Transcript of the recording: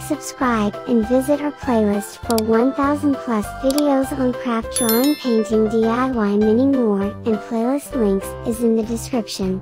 Like subscribe and visit our playlist for 1000 plus videos on craft drawing painting DIY many more and playlist links is in the description.